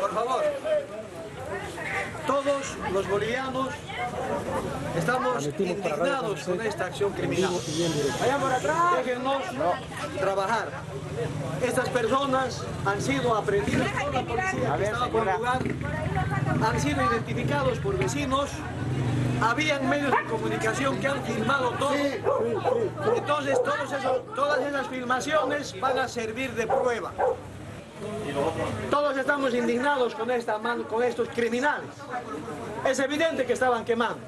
Por favor, todos los bolivianos estamos indignados con esta acción criminal. Déjennos trabajar. Estas personas han sido aprendidas por la policía que estaba por el lugar, han sido identificados por vecinos, habían medios de comunicación que han filmado todo. Entonces todos esos- todas esas filmaciones van a servir de prueba. Todos estamos indignados con, esta mano, con estos criminales. Es evidente que estaban quemando.